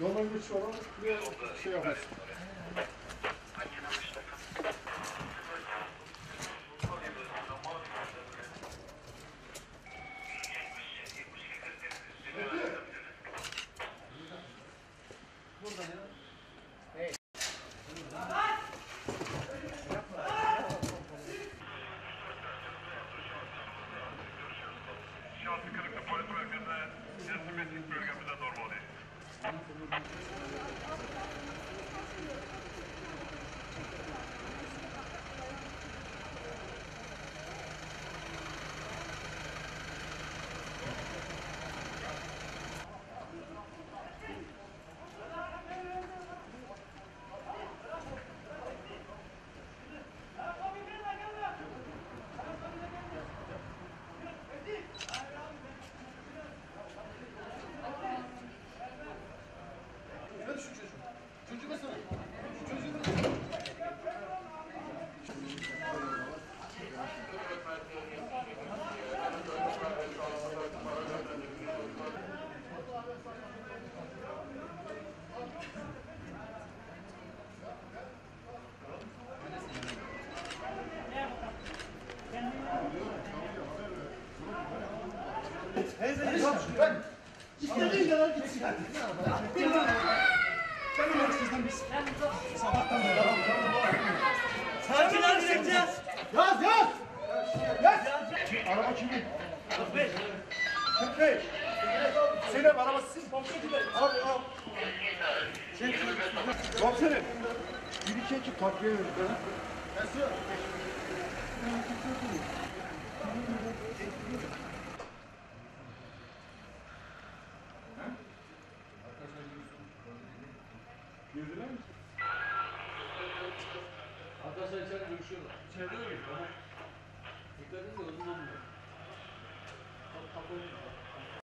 Normal güç ama bir şey yapıyorsun. Şansı kırıklı polis merkezine teslim ettik bölgemize İstediğin kadar gitsin. Sakin ol gideceğiz. Yaz yaz. Yaz. Araba kimin? 45. 45. Senin arabası sizin. Al al. Komiserim. Bir iki ekip takviye verin. Nasıl? Girdiler mi? Arkadaşlar içeride görüşüyorlar. İçeride mi? Dikkat edin de